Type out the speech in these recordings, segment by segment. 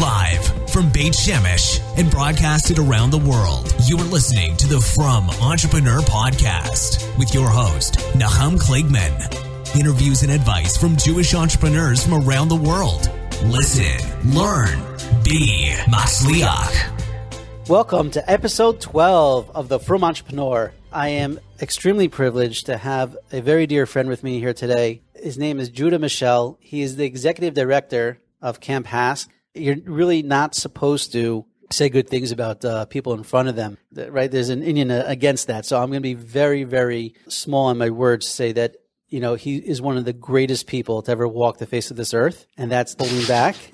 Live from Beit Shemesh and broadcasted around the world, you are listening to the Frum Entrepreneur Podcast with your host, Nachum Kligman. Interviews and advice from Jewish entrepreneurs from around the world. Listen, learn, be Matzliach. Welcome to episode 12 of the Frum Entrepreneur. I am extremely privileged to have a very dear friend with me here today. His name is Judah Mischel. He is the executive director of Camp HASC. You're really not supposed to say good things about uh, people in front of them, right? There's an inyan against that. So I'm going to be very, very small in my words to say that you know, he is one of the greatest people to ever walk the face of this earth, and that's holding back.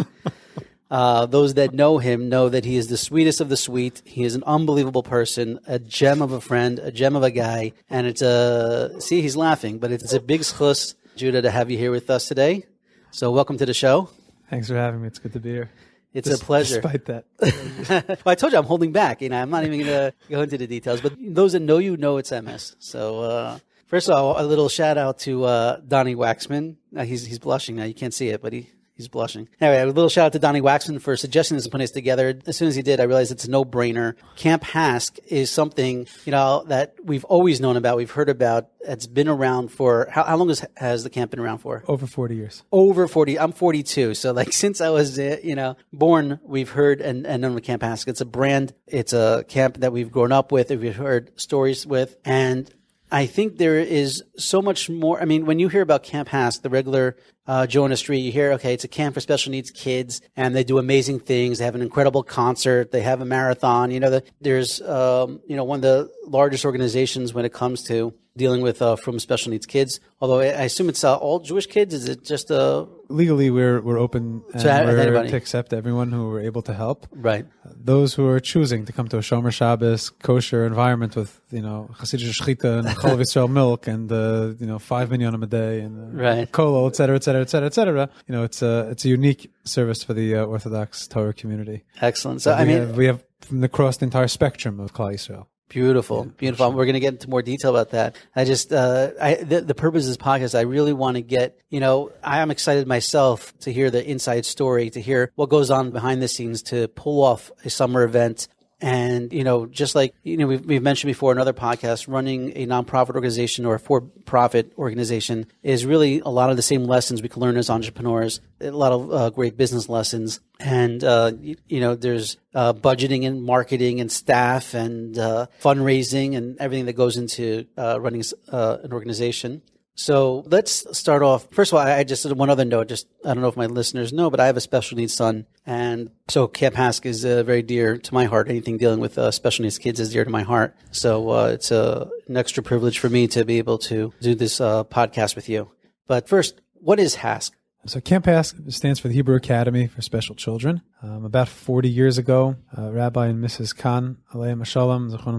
Uh, those that know him know that he is the sweetest of the sweet. He is an unbelievable person, a gem of a friend, a gem of a guy. And it's a, see, he's laughing, but it's a big zchus, Judah, to have you here with us today. So welcome to the show. Thanks for having me. It's good to be here. It's Des- a pleasure. Despite that. well, I told you I'm holding back. You know, I'm not even going to go into the details, but those that know you know it's MS. So, uh, First of all, a little shout out to uh, Dani Waxman. Uh, he's he's blushing now. You can't see it, but he he's blushing. Anyway, a little shout out to Dani Waxman for suggesting this and putting this together. As soon as he did, I realized it's a no brainer. Camp HASC is something you know that we've always known about. We've heard about. It's been around for how, how long has has the camp been around for? Over forty years. Over forty. I'm 42, so like since I was uh, you know born, we've heard and, and known of Camp HASC. It's a brand. It's a camp that we've grown up with. We've heard stories with, and I think there is so much more. I mean, when you hear about Camp HASC, the regular uh, Joe on the street, you hear, okay, it's a camp for special needs kids, and they do amazing things. They have an incredible concert. They have a marathon. You know, the, there's, um, you know, one of the largest organizations when it comes to dealing with uh, from special needs kids. Although I assume it's uh, all Jewish kids. Is it just uh, legally we're we're open and we're to accept everyone who we're able to help. Right. those who are choosing to come to a Shomer Shabbos kosher environment with you know Hasidic shchita and Chol Yisrael milk and uh, you know five million a day and uh, right. kolo, et cetera, et cetera, et cetera, et cetera. You know, it's a it's a unique service for the uh, Orthodox Torah community. Excellent. So, so I mean, have, we have from across the entire spectrum of Klal Yisrael. Beautiful, beautiful. We're going to get into more detail about that. I just, uh, I, the, the, purpose of this podcast, I really want to get, you know, I am excited myself to hear the inside story, to hear what goes on behind the scenes, to pull off a summer event and, you know, just like, you know, we've, we've mentioned before in other podcasts, running a nonprofit organization or a for profit organization is really a lot of the same lessons we can learn as entrepreneurs, a lot of uh, great business lessons. And, uh, you, you, know, there's uh, budgeting and marketing and staff and uh, fundraising and everything that goes into uh, running uh, an organization. So let's start off. First of all, I just one other note. Just I don't know if my listeners know, but I have a special needs son, and so Camp HASC is uh, very dear to my heart. Anything dealing with uh, special needs kids is dear to my heart. So uh, it's a, an extra privilege for me to be able to do this uh, podcast with you. But first, what is HASC? So Camp HASC stands for the Hebrew Academy for Special Children. Um, about 40 years ago, uh, Rabbi and Mrs. Kahn, Aleim Shalom, Zechon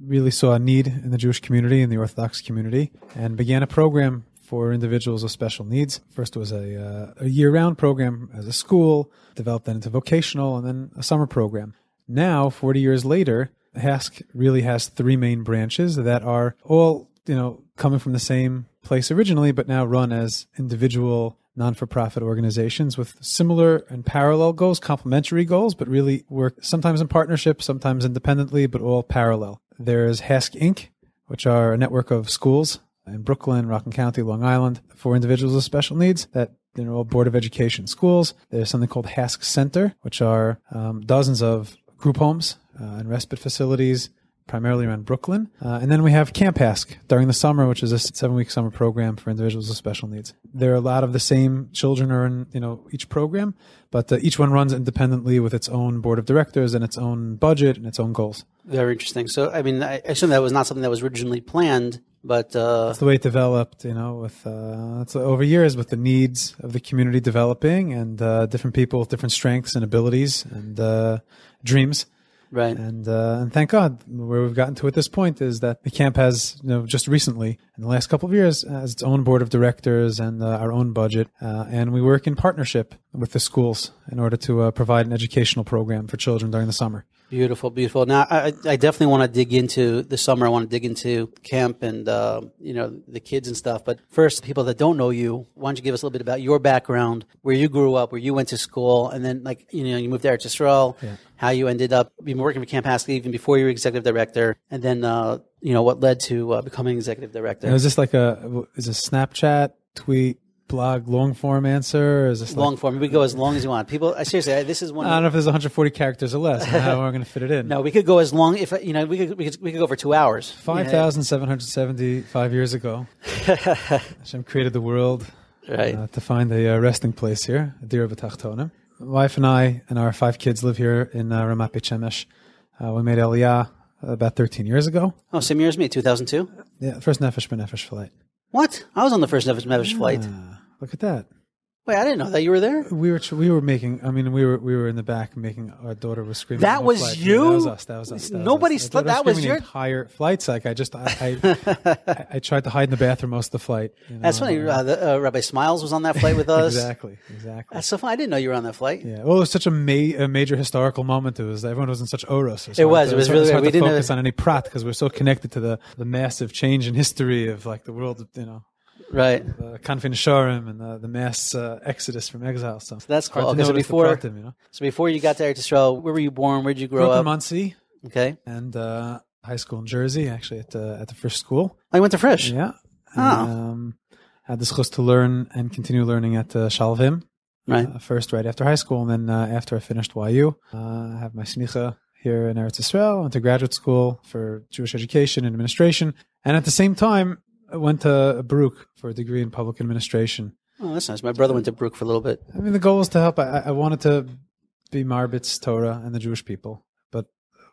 really saw a need in the Jewish community, in the Orthodox community, and began a program for individuals with special needs. First was a, uh, a year-round program as a school, developed that into vocational, and then a summer program. Now, 40 years later, HASC really has three main branches that are all, you know, coming from the same place originally, but now run as individual non-for-profit organizations with similar and parallel goals, complementary goals, but really work sometimes in partnership, sometimes independently, but all parallel. There's HASC Inc., which are a network of schools in Brooklyn, Rockland County, Long Island for individuals with special needs that all Board of Education schools. There's something called HASC Center, which are um, dozens of group homes uh, and respite facilities primarily around Brooklyn. Uh, and then we have Camp HASC during the summer, which is a seven week summer program for individuals with special needs. There are a lot of the same children are in, you know, each program, but uh, each one runs independently with its own board of directors and its own budget and its own goals. Very interesting. So, I mean, I assume that was not something that was originally planned, but uh, that's the way it developed. You know, with uh, over years with the needs of the community developing and uh, different people with different strengths and abilities and uh, dreams. Right. And uh, and thank God where we've gotten to at this point is that the camp has you know just recently in the last couple of years has its own board of directors and uh, our own budget. Uh, and we work in partnership with the schools in order to uh, provide an educational program for children during the summer. Beautiful, beautiful. Now, I, I definitely want to dig into the summer. I want to dig into camp and uh, you know the kids and stuff. But first, people that don't know you, why don't you give us a little bit about your background, where you grew up, where you went to school, and then like you know you moved there to Israel, Yeah. how you ended up being working for Camp Haskell even before you were executive director, and then uh, you know what led to uh, becoming executive director. Now, is this like a is a Snapchat tweet blog long form answer? Or is this like, long form. We go as long as you want. People, I seriously, I- this is one. I don't know if there's 140 characters or less. How we're going to fit it in? no, we could go as long if you know we could we could, we could go for two hours. Five thousand seven hundred seventy-five years ago, Hashem created the world Right. uh, to find a uh, resting place here, Dira B'Tachtonim. My wife and I and our five kids live here in uh, Ramat Beit Shemesh. Uh, we made Aliyah about 13 years ago. oh, same year as me, two thousand two. Yeah, first Nefesh B'Nefesh flight. What? I was on the first Nefesh B'Nefesh flight. Ah, look at that. Wait, I didn't know that you were there. We were we were making. I mean, we were we were in the back making. Our daughter was screaming. That was flight. you? That was us. That was us. That was Nobody us. Our slept- that was screaming your- entire flight like I just I I, I, I tried to hide in the bathroom most of the flight. you That's funny. Uh, the, uh, Rabbi Smiles was on that flight with us. Exactly. Exactly. That's so funny. I didn't know you were on that flight. Yeah. Well, it was such a, ma- a major historical moment. It was everyone was in such oros. It was. It was really hard. We to didn't focus have- on any prat because we're so connected to the, the massive change in history of like the world. You know, Right. the Kanfin Shorim and the, the mass uh, exodus from exile. So That's hard cool. Okay, so before- pratim, you know. So before you got to Eretz Yisrael, where were you born? Where did you grow up in? Monsey Okay. and uh, high school in Jersey. Actually, at the at the first school. I went to Frisch. Yeah. Oh. Um, had the chus to learn and continue learning at uh, Sha'alvim. Right. Uh, first, right after high school, and then uh, after I finished YU, uh, I have my smicha here in Eretz Israel. Went to graduate school for Jewish education and administration, and at the same time, I went to Baruch for a degree in public administration. Oh, that's nice. My brother went to Brook for a little bit. I mean, the goal was to help. I, I wanted to be Marbit's Torah and the Jewish people, but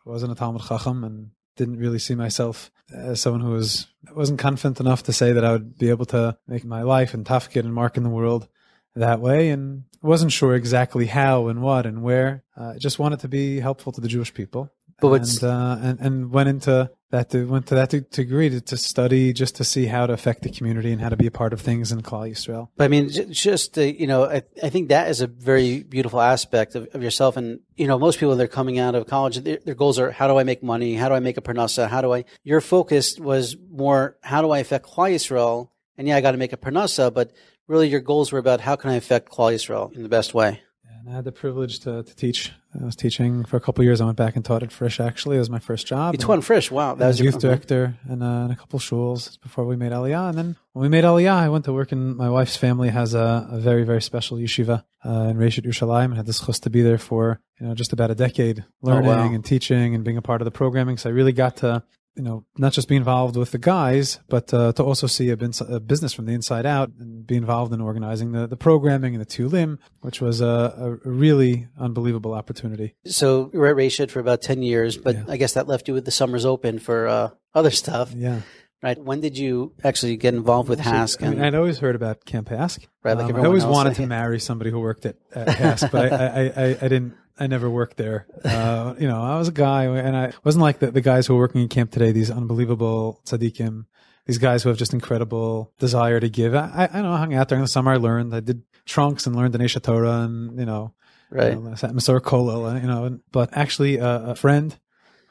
wasn't a Talmud Chacham and didn't really see myself as someone who was wasn't confident enough to say that I would be able to make my life and tafkid and mark in the world that way, and wasn't sure exactly how and what and where. Uh, I just wanted to be helpful to the Jewish people. But and, uh, and and went into that to, went to that de- degree to, to study just to see how to affect the community and how to be a part of things in Klal Yisrael. But I mean, just, uh, you know, I, I think that is a very beautiful aspect of, of yourself. And, you know, most people that are coming out of college, their, their goals are, how do I make money? How do I make a parnasa? How do I, your focus was more, how do I affect Klal Yisrael? And yeah, I got to make a parnasa, but really your goals were about how can I affect Klal Yisrael in the best way? And I had the privilege to, to teach. I was teaching for a couple of years. I went back and taught at Frisch. Actually, it was my first job. You taught in Frisch. Wow. That was your youth director in, uh, in a couple of schools before we made Aliyah. And then when we made Aliyah, I went to work in my wife's family has a, a very, very special yeshiva uh, in Reishit Yerushalayim and had this chus to be there for, you know, just about a decade learning wow. and teaching and being a part of the programming. So I really got to, you know, not just be involved with the guys, but uh, to also see a, bin- a business from the inside out and be involved in organizing the, the programming and the Tulim, which was a, a really unbelievable opportunity. So you were at Reishit for about 10 years, but Yeah. I guess that left you with the summers open for uh, other stuff, Yeah. right? When did you actually get involved with HASC? I mean, and- I'd always heard about Camp HASC. Right, like Um, I always else. wanted to marry somebody who worked at, at HASC, but I, I, I, I didn't. I never worked there. Uh, you know, I was a guy, and I wasn't like the, the guys who are working in camp today. These unbelievable tzaddikim, these guys who have just incredible desire to give. I, I, I know. I hung out there in the summer. I learned. I did trunks and learned the Aish HaTorah, and you know, right. you know, Mesorah Kollel, you know. But actually, uh, a friend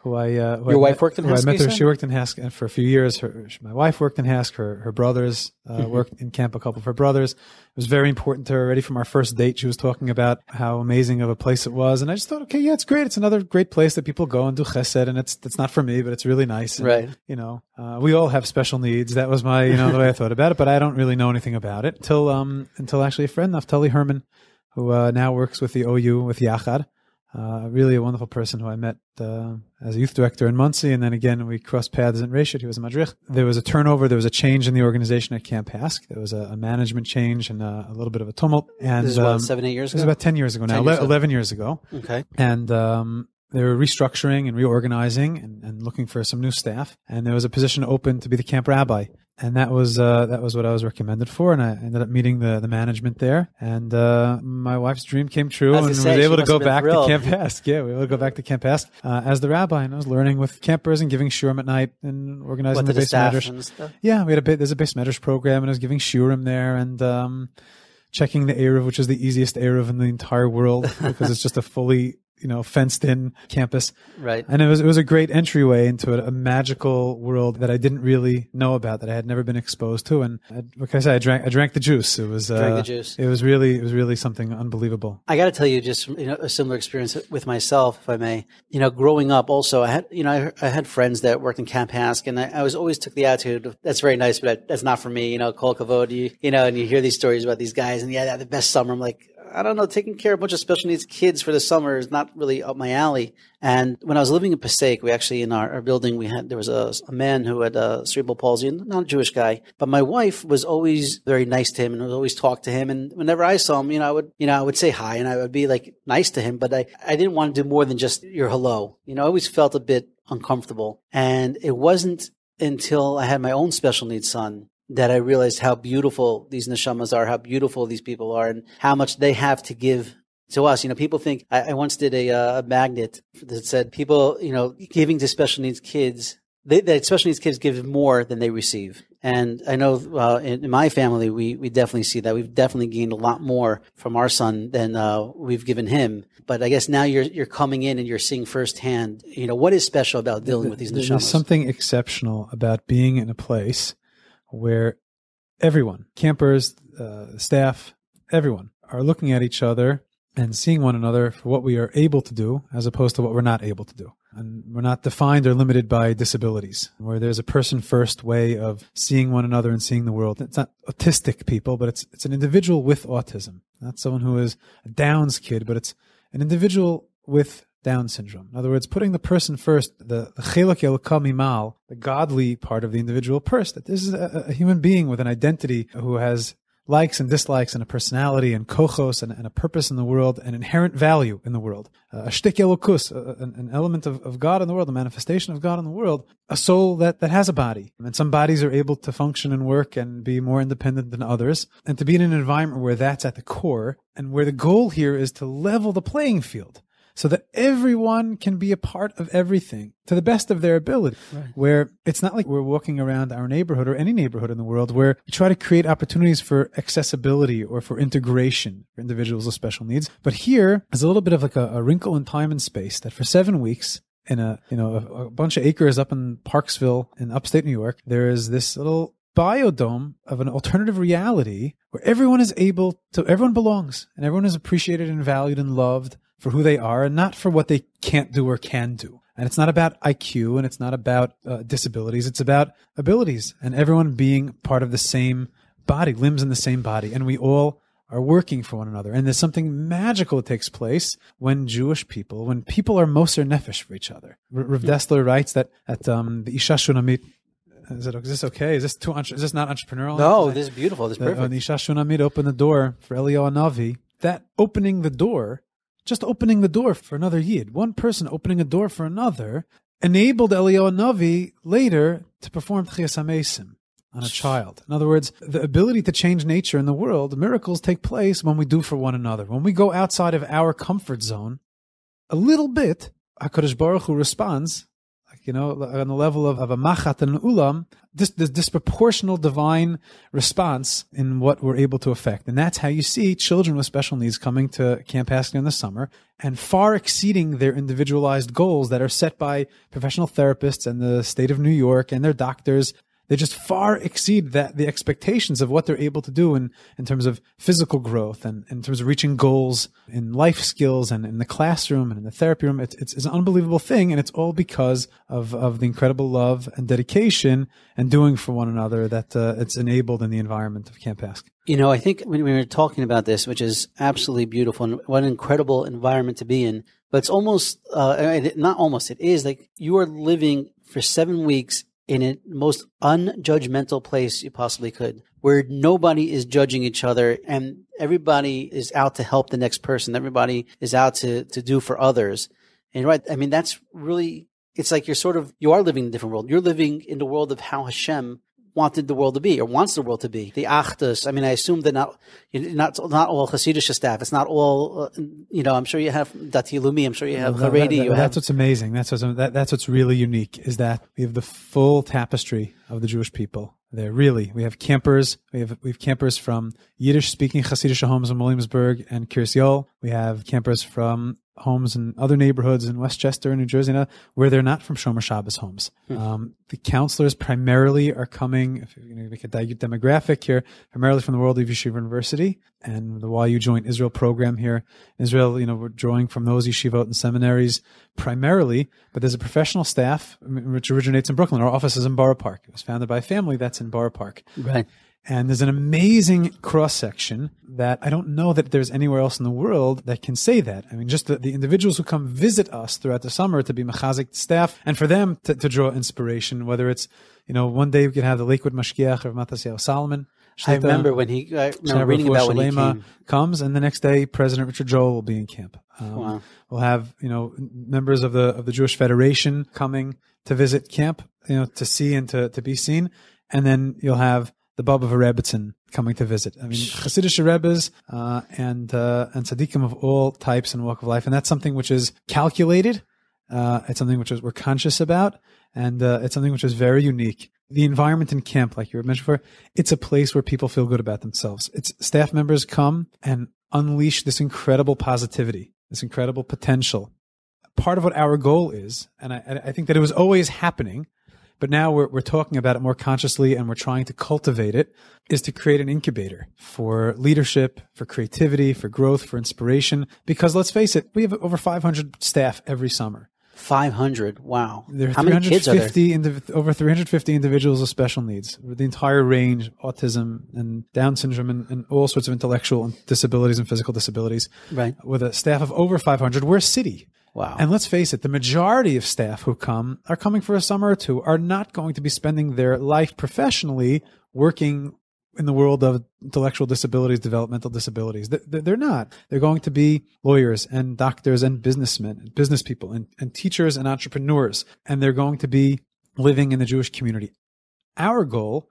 who I uh, who Your I wife met- worked in who I met her. She worked in HASC and for a few years. Her, my wife worked in HASC. Her her brothers uh, Mm-hmm. worked in camp. A couple of her brothers. It was very important to her already from our first date. She was talking about how amazing of a place it was, and I just thought, okay, yeah, it's great. It's another great place that people go and do chesed, and it's it's not for me, but it's really nice. And, Right. You know, uh, we all have special needs. That was my you know the way I thought about it, but I don't really know anything about it until um until actually a friend Naftali Herrmann, who uh, now works with the OU with Yachad. Uh, really a wonderful person who I met uh, as a youth director in Monsey, and then again we crossed paths in Reishit. He was a Madrich. There was a turnover. There was a change in the organization at Camp HASC. There was a, a management change and a, a little bit of a tumult. And This is what, um, seven, eight years this is ago? about ten years ago now, 10 years ele- ago. eleven years ago, okay. and um, they were restructuring and reorganizing and, and looking for some new staff. And there was a position open to be the camp rabbi and that was uh, that was what I was recommended for, and I ended up meeting the, the management there, and uh, my wife's dream came true, and was able to go back thrilled. to Camp HASC. Yeah, we were able to go back to Camp HASC uh, as the rabbi, and I was learning with campers and giving shiurim at night and organizing what, the, the beis medrash. Yeah, we had a bit there's a beis medrash program, and I was giving shiurim there, and um, checking the Eruv, which is the easiest Eruv in the entire world because it's just a fully you know fenced in campus. Right. And it was it was a great entryway into a, a, magical world that I didn't really know about that I had never been exposed to. And I, like I said I drank I drank the juice. It was drank uh, the juice. it was really it was really something unbelievable. I got to tell you just you know a similar experience with myself if I may. You know growing up also I had you know I, I had friends that worked in Camp HASC and I, I, was always took the attitude of, that's very nice but that's not for me you know kol kavod you, you know and you hear these stories about these guys and yeah they have the best summer. I'm like I don't know, taking care of a bunch of special needs kids for the summer is not really up my alley. And when I was living in Passaic, we actually in our, our building we had there was a, a man who had a cerebral palsy, not a Jewish guy, but my wife was always very nice to him and would always talk to him. And whenever I saw him, you know, I would you know I would say hi and I would be like nice to him, but I I didn't want to do more than just your hello. You know, I always felt a bit uncomfortable, and it wasn't until I had my own special needs son that I realized how beautiful these neshamas are, how beautiful these people are, and how much they have to give to us. You know, people think I, I once did a, uh, a magnet that said people, you know, giving to special needs kids, they, that special needs kids give more than they receive. And I know uh, in, in, my family, we, we definitely see that. We've definitely gained a lot more from our son than uh, we've given him. But I guess now you're you're coming in and you're seeing firsthand, you know, what is special about dealing with these neshamas. There's something exceptional about being in a place where everyone, campers, uh, staff, everyone are looking at each other and seeing one another for what we are able to do as opposed to what we're not able to do. And we're not defined or limited by disabilities, where there's a person first way of seeing one another and seeing the world. It's not autistic people, but it's, it's an individual with autism, not someone who is a Downs kid, but it's an individual with down syndrome. In other words, putting the person first, the the mal, the godly part of the individual first. That this is a, a, human being with an identity who has likes and dislikes and a personality and kochos and, and a purpose in the world, an inherent value in the world. A shtik elokus, an, an, element of, of God in the world, a manifestation of God in the world, a soul that, that has a body. And some bodies are able to function and work and be more independent than others. And to be in an environment where that's at the core and where the goal here is to level the playing field so that everyone can be a part of everything to the best of their ability. Right. Where it's not like we're walking around our neighborhood or any neighborhood in the world where we try to create opportunities for accessibility or for integration for individuals with special needs. But here is a little bit of like a, a wrinkle in time and space that for seven weeks in a you know a, a bunch of acres up in Parksville in upstate New York, there is this little biodome of an alternative reality where everyone is able to everyone belongs and everyone is appreciated and valued and loved for who they are and not for what they can't do or can do. And it's not about IQ and it's not about uh, disabilities. It's about abilities and everyone being part of the same body, limbs in the same body. And we all are working for one another. And there's something magical that takes place when Jewish people, when people are moser nefesh for each other. R- Rav Dessler writes that at um, the Isha Shunamit, is, it, is this okay? Is this too? Is this not entrepreneurial? No, this is beautiful. This is perfect. When the Isha Shunamit opened the door for Eliyahu Navi, that opening the door just opening the door for another Yid, one person opening a door for another, enabled Eliyahu Navi later to perform Tchias HaMesim on a child. In other words, the ability to change nature in the world, miracles take place when we do for one another. When we go outside of our comfort zone, a little bit, HaKadosh Baruch Hu responds you know, on the level of, of a machat and an ulam, this, this disproportional divine response in what we're able to affect. And that's how you see children with special needs coming to Camp HASC in the summer and far exceeding their individualized goals that are set by professional therapists and the state of New York and their doctors they just far exceed that the expectations of what they're able to do in, in terms of physical growth and in terms of reaching goals in life skills and in the classroom and in the therapy room. It's, it's, an unbelievable thing. And it's all because of, of the incredible love and dedication and doing for one another that uh, it's enabled in the environment of Camp HASC. You know, I think when we were talking about this, which is absolutely beautiful and what an incredible environment to be in, but it's almost, uh, not almost, it is like you are living for seven weeks in a most unjudgmental place you possibly could, where nobody is judging each other and everybody is out to help the next person. Everybody is out to, to do for others. And right, I mean, that's really, it's like you're sort of, you are living in a different world. You're living in the world of how Hashem wanted the world to be or wants the world to be. The Achdus. I mean, I assume that not, not, not all Hasidic staff. It's not all, uh, you know, I'm sure you have Dati Leumi. I'm sure you have Well, Haredi. that- you that's have, what's amazing. That's what's that, that's what's really unique is that we have the full tapestry of the Jewish people. There really, we have campers. We have we have campers from Yiddish speaking Hasidic homes in Williamsburg and Kiryas Joel. We have campers from homes in other neighborhoods in Westchester and New Jersey where they're not from Shomer Shabbos homes. Um, the counselors primarily are coming, if you're going to make a demographic here, primarily from the World of Yeshiva University and the YU Joint Israel program here. Israel, you know, we're drawing from those yeshivot and seminaries primarily, but there's a professional staff which originates in Brooklyn. Our office is in Borough Park. It was founded by a family that's in Borough Park. right. And there's an amazing cross section that I don't know that there's anywhere else in the world that can say that. I mean, just the, the individuals who come visit us throughout the summer to be machazik staff and for them to, to draw inspiration, whether it's, you know, one day we could have the Lakewood Mashgiach of Matisyahu Salomon. I remember when he, I remember reading about when he came. comes, and the next day President Richard Joel will be in camp. Um, Wow. We'll have you know members of the of the Jewish Federation coming to visit camp, you know, to see and to to be seen, and then you'll have the Baba of Rebbitzin coming to visit. I mean, Hasidic Rebbes uh, and uh, and tzaddikim of all types and walk of life, and that's something which is calculated. Uh, it's something which is, we're conscious about, and uh, it's something which is very unique. The environment in camp, like you were mentioned before, it's a place where people feel good about themselves. It's staff members come and unleash this incredible positivity, this incredible potential. Part of what our goal is, and I, I think that it was always happening, but now we're, we're talking about it more consciously and we're trying to cultivate it, is to create an incubator for leadership, for creativity, for growth, for inspiration. Because let's face it, we have over 500 staff every summer. 500. Wow. There are How many kids are there? 350 indiv- over 350 individuals with special needs, with the entire range, autism and Down syndrome and, and all sorts of intellectual disabilities and physical disabilities. Right. With a staff of over 500, we're a city. Wow. And let's face it, the majority of staff who come are coming for a summer or two, are not going to be spending their life professionally working in the world of intellectual disabilities, developmental disabilities. Th- th- They're not. They're going to be lawyers and doctors and businessmen, and business people and, and teachers and entrepreneurs. And they're going to be living in the Jewish community. Our goal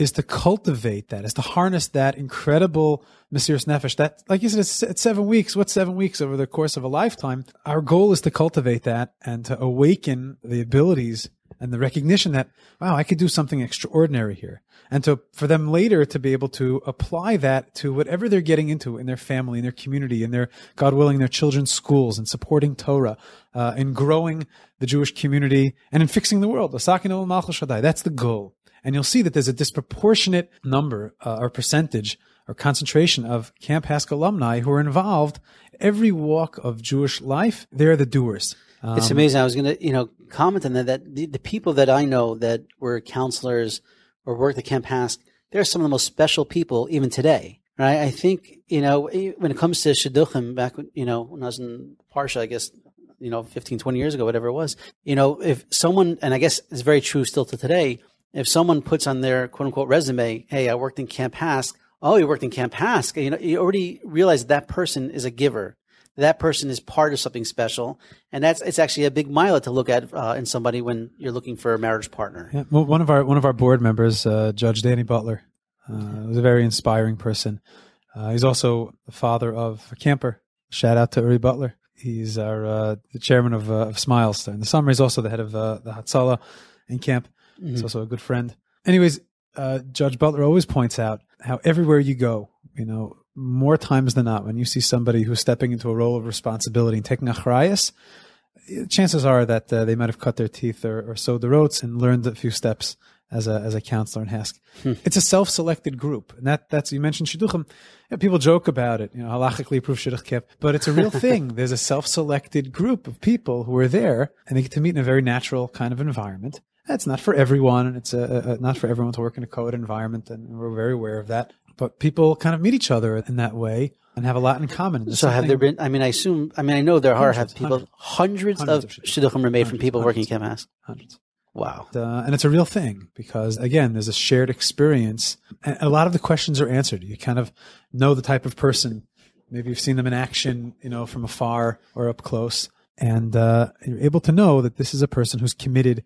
is to cultivate that, is to harness that incredible Mesiris Nefesh. That, like you said, it's, it's seven weeks. What's seven weeks over the course of a lifetime? Our goal is to cultivate that and to awaken the abilities and the recognition that, wow, I could do something extraordinary here. And to, for them later to be able to apply that to whatever they're getting into in their family, in their community, in their, God willing, their children's schools and supporting Torah, uh, in growing the Jewish community and in fixing the world. That's the goal. And you'll see that there's a disproportionate number uh, or percentage or concentration of Camp HASC alumni who are involved every walk of Jewish life. They're the doers. Um, It's amazing. I was going to, you know, comment on that. That the, the people that I know that were counselors or worked at Camp HASC, they're some of the most special people even today. Right? I think, you know, when it comes to shidduchim, back when, you know, when I was in Parsha, I guess, you know, 15, 20 years ago, whatever it was, you know, if someone, and I guess it's very true still to today, if someone puts on their quote unquote resume, hey, I worked in Camp HASC. Oh, you worked in Camp HASC. You know, you already realize that person is a giver that person is part of something special, and that's it's actually a big mile to look at uh, in somebody when you're looking for a marriage partner. Yeah, well, one of our one of our board members, uh, Judge Danny Butler, uh, was a very inspiring person. Uh, he's also the father of a camper. Shout out to Uri Butler. He's our uh, the chairman of, uh, of Smiles. In the summer, he's also the head of the Hatzalah in camp. He's also a good friend. Anyways, uh, Judge Butler always points out how everywhere you go, you know, more times than not, when you see somebody who's stepping into a role of responsibility and taking a achrayas, chances are that uh, they might have cut their teeth or, or sewed the roads and learned a few steps as a as a counselor in HASC. It's a self-selected group, and that that's you mentioned shidduchim. People joke about it, you know, halachically approved shidduch kip, but it's a real thing. There's a self-selected group of people who are there, and they get to meet in a very natural kind of environment. It's not for everyone, and it's a, a, not for everyone to work in a co-ed environment, and we're very aware of that. But people kind of meet each other in that way and have a lot in common. There's So have there been? I mean, I assume. I mean, I know there are have people hundreds, Hundreds of of shidduchim are made from people working. Camp HASC. hundreds? Wow. uh, and it's a real thing because again there's a shared experience and a lot of the questions are answered you kind of know the type of person maybe you've seen them in action you know from afar or up close and uh, you're able to know that this is a person who's committed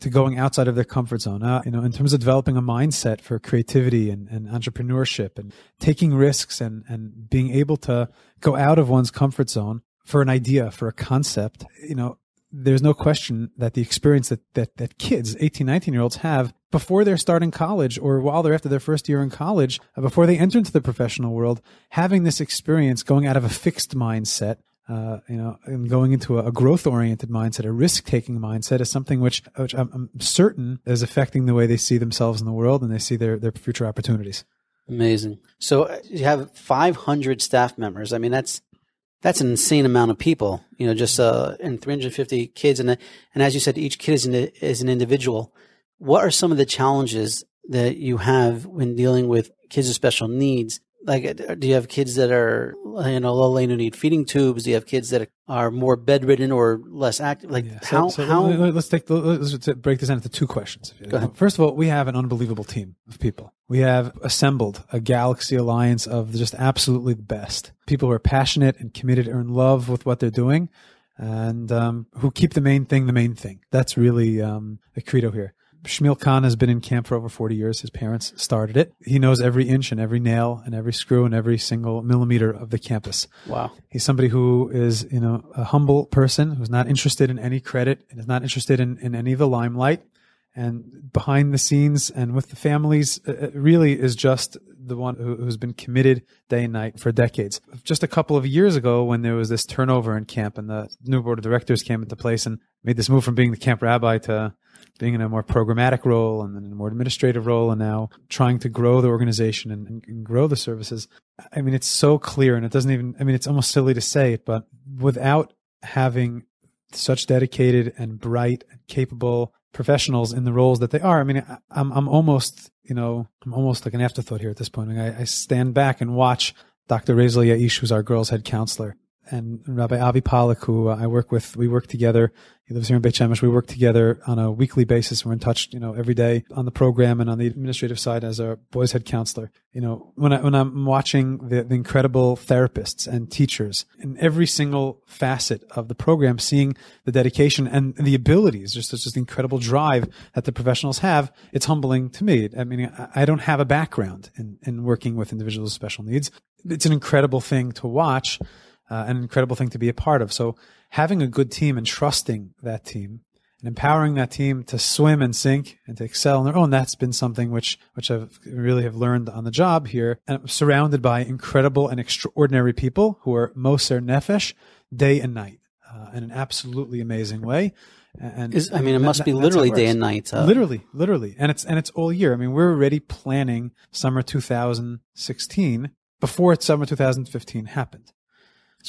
to going outside of their comfort zone. Uh, you know, in terms of developing a mindset for creativity and, and entrepreneurship and taking risks and and being able to go out of one's comfort zone for an idea, for a concept. You know, there's no question that the experience that, that, that kids, 18, 19 year olds have before they're starting college or while they're after their first year in college, before they enter into the professional world, having this experience going out of a fixed mindset, uh, you know, and going into a, a growth oriented mindset, a risk taking mindset is something which, which I'm, I'm certain is affecting the way they see themselves in the world and they see their, their future opportunities. Amazing. So uh, you have 500 staff members. I mean, that's that's an insane amount of people, you know, just uh, and 350 kids, and and as you said, each kid is an is an individual. What are some of the challenges that you have when dealing with kids with special needs? Like, uh, do you have kids that are you know low lane who need feeding tubes? Do you have kids that are more bedridden or less active? Like, yeah. so, how so how? Let's take let's break this down into two questions. Go ahead. First of all, we have an unbelievable team of people. We have assembled a galaxy alliance of just absolutely the best people who are passionate and committed, are in love with what they're doing, and um, who keep the main thing the main thing. That's really um, the credo here. Shmuel Kahn has been in camp for over 40 years. His parents started it. He knows every inch and every nail and every screw and every single millimeter of the campus. Wow. He's somebody who is, you know, a humble person who's not interested in any credit and is not interested in, in any of the limelight. And behind the scenes and with the families, it really is just the one who, has been committed day and night for decades. Just a couple of years ago, when there was this turnover in camp and the new board of directors came into place and made this move from being the camp rabbi to being in a more programmatic role and then in a more administrative role and now trying to grow the organization and, and, grow the services. I mean, it's so clear and it doesn't even, I mean, it's almost silly to say it, but without having such dedicated and bright and capable professionals in the roles that they are, I mean, I, I'm, I'm almost, you know, I'm almost like an afterthought here at this point. I, mean, I, I stand back and watch Dr. Rezel Yaish, who's our girls' head counselor, and Rabbi Avi Pollack, who uh, I work with, we work together. He lives here in Beit Shemesh. We work together on a weekly basis. We're in touch, you know, every day on the program and on the administrative side as a boys head counselor. You know, when I, when I'm watching the, the incredible therapists and teachers in every single facet of the program, seeing the dedication and the abilities, just, just the incredible drive that the professionals have, it's humbling to me. I mean, I don't have a background in, in working with individuals with special needs. It's an incredible thing to watch uh, an incredible thing to be a part of. So having a good team and trusting that team and empowering that team to swim and sink and to excel on their own, that's been something which, which I've really have learned on the job here. And I'm surrounded by incredible and extraordinary people who are moser nefesh day and night uh, in an absolutely amazing way. And Is, I mean, it must that, be literally day and night. Uh, literally, literally, and it's and it's all year. I mean, we're already planning summer 2016 before summer 2015 happened.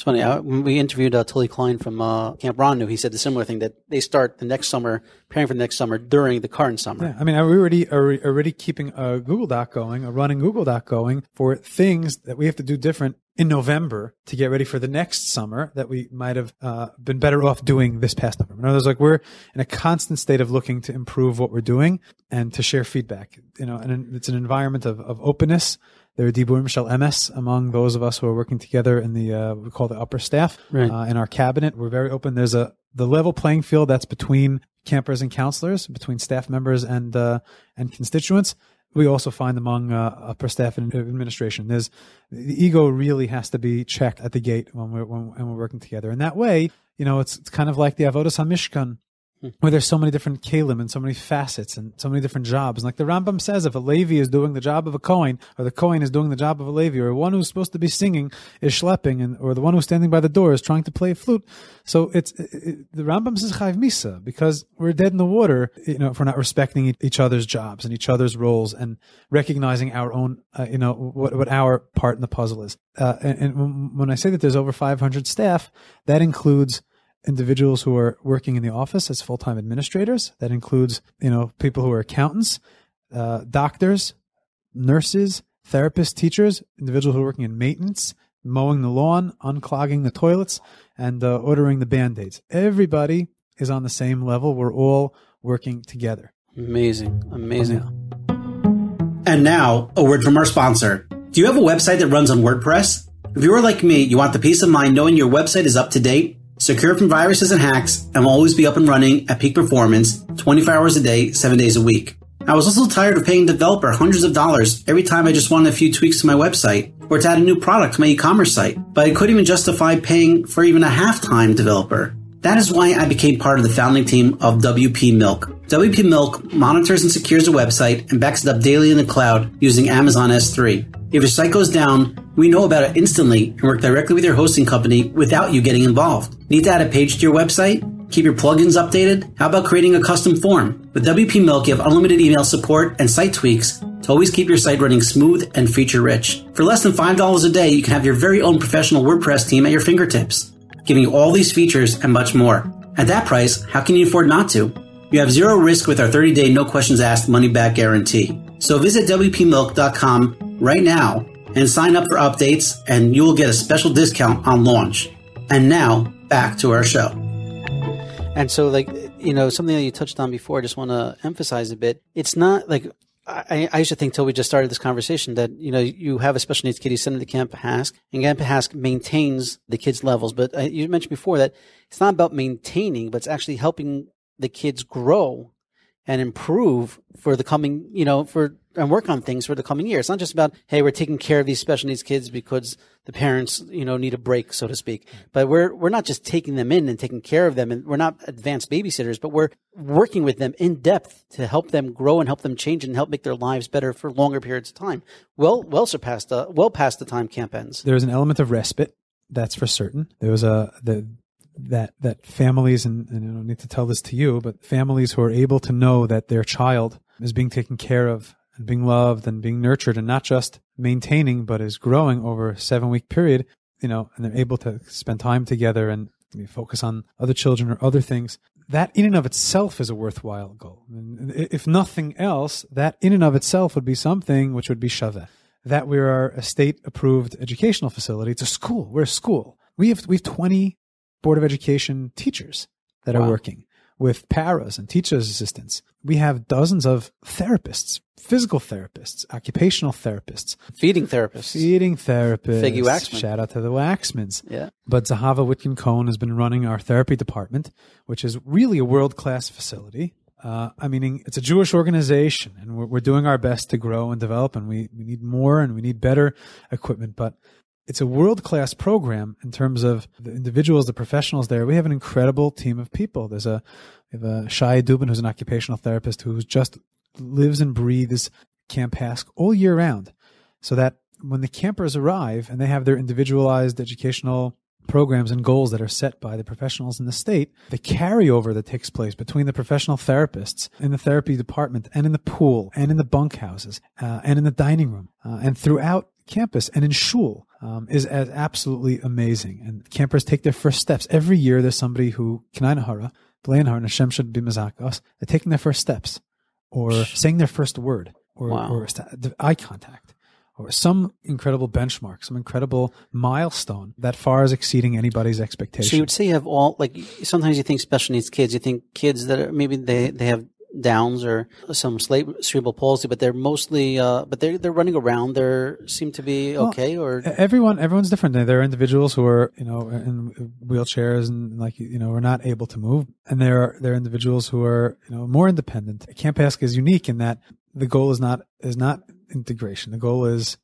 It's funny. I, when we interviewed uh, Tully Klein from uh, Camp Ronnu, he said the similar thing that they start the next summer, preparing for the next summer during the current summer. Yeah, I mean, are we already are already keeping a Google Doc going, a running Google Doc going for things that we have to do different in November to get ready for the next summer that we might have uh, been better off doing this past November. In other words, like we're in a constant state of looking to improve what we're doing and to share feedback. You know, and it's an environment of, of openness there are Diburim Shel Emes among those of us who are working together in the uh, we call the upper staff right. uh, in our cabinet. We're very open. There's a the level playing field that's between campers and counselors, between staff members and uh, and constituents. We also find among uh, upper staff and administration. There's the ego really has to be checked at the gate when we're when, when we're working together. And that way, you know, it's, it's kind of like the avodas hamishkan where there's so many different kalim and so many facets and so many different jobs. And like the Rambam says, if a Levi is doing the job of a Kohen, or the Kohen is doing the job of a Levi, or one who's supposed to be singing is schlepping, and or the one who's standing by the door is trying to play a flute. So it's it, the Rambam says chayv misa because we're dead in the water, you know, if we're not respecting each other's jobs and each other's roles and recognizing our own, uh, you know, what what our part in the puzzle is. Uh, and, and when I say that there's over 500 staff, that includes individuals who are working in the office as full-time administrators. That includes, you know, people who are accountants, uh, doctors, nurses, therapists, teachers, individuals who are working in maintenance, mowing the lawn, unclogging the toilets, and uh, ordering the band-aids. Everybody is on the same level. We're all working together. Amazing. Amazing. And now, a word from our sponsor. Do you have a website that runs on WordPress? If you are like me, you want the peace of mind knowing your website is up to date secure from viruses and hacks, and will always be up and running at peak performance 24 hours a day, 7 days a week. I was also tired of paying developer hundreds of dollars every time I just wanted a few tweaks to my website or to add a new product to my e-commerce site, but I couldn't even justify paying for even a half-time developer. That is why I became part of the founding team of WP Milk. WP Milk monitors and secures a website and backs it up daily in the cloud using Amazon S3. If your site goes down, we know about it instantly and work directly with your hosting company without you getting involved. Need to add a page to your website? Keep your plugins updated? How about creating a custom form? With WP Milk, you have unlimited email support and site tweaks to always keep your site running smooth and feature rich. For less than $5 a day, you can have your very own professional WordPress team at your fingertips, giving you all these features and much more. At that price, how can you afford not to? You have zero risk with our 30 day no questions asked money back guarantee. So visit WPMilk.com right now and sign up for updates, and you will get a special discount on launch. And now, back to our show. And so, like, you know, something that you touched on before, I just want to emphasize a bit. It's not like I, I, used to think till we just started this conversation that you know you have a special needs kid, you send him to Camp HASC, and Camp HASC maintains the kids' levels. But uh, you mentioned before that it's not about maintaining, but it's actually helping the kids grow and improve for the coming, you know, for and work on things for the coming year. It's not just about, hey, we're taking care of these special needs kids because the parents, you know, need a break, so to speak. Mm-hmm. But we're we're not just taking them in and taking care of them, and we're not advanced babysitters, but we're working with them in depth to help them grow and help them change and help make their lives better for longer periods of time. Well, well surpassed, the, well past the time camp ends. There's an element of respite, that's for certain. There was a the that that families and, and I don't need to tell this to you, but families who are able to know that their child is being taken care of and being loved and being nurtured and not just maintaining but is growing over a seven week period you know and they're able to spend time together and focus on other children or other things that in and of itself is a worthwhile goal. And if nothing else that in and of itself would be something which would be shaveh. That we are a state approved educational facility. It's a school. We're a school. We have we have 20 board of education teachers that wow. are working with paras and teachers assistants. We have dozens of therapists, physical therapists, occupational therapists, feeding therapists, feeding therapists. Figgy Waxman. Shout out to the Waxmans. Yeah. But Zahava Witkin Cohen has been running our therapy department, which is really a world class facility. Uh, I mean, it's a Jewish organization, and we're, we're doing our best to grow and develop, and we, we need more and we need better equipment. But it's a world class program in terms of the individuals, the professionals there. We have an incredible team of people. There's a we have a Shaya Dubin who's an occupational therapist who just lives and breathes Camp HASC all year round, so that when the campers arrive and they have their individualized educational programs and goals that are set by the professionals in the state, the carryover that takes place between the professional therapists in the therapy department and in the pool and in the bunkhouses uh, and in the dining room uh, and throughout campus and in shul um, is as absolutely amazing. And campers take their first steps. Every year there's somebody who, Kanainahara, Blainhar, and Hashem should be Mazakos, they're taking their first steps or saying their first word or, wow. or eye contact or some incredible benchmark, some incredible milestone that far is exceeding anybody's expectation. So you would say you have all, like, sometimes you think special needs kids, you think kids that are, maybe they, they have Downs or some cerebral palsy, but they're mostly, uh, but they're they're running around. They seem to be okay. Well, or everyone, everyone's different. There are individuals who are, you know, in wheelchairs and like you know are not able to move, and there are there are individuals who are, you know, more independent. Camp HASC is unique in that the goal is not is not integration. The goal is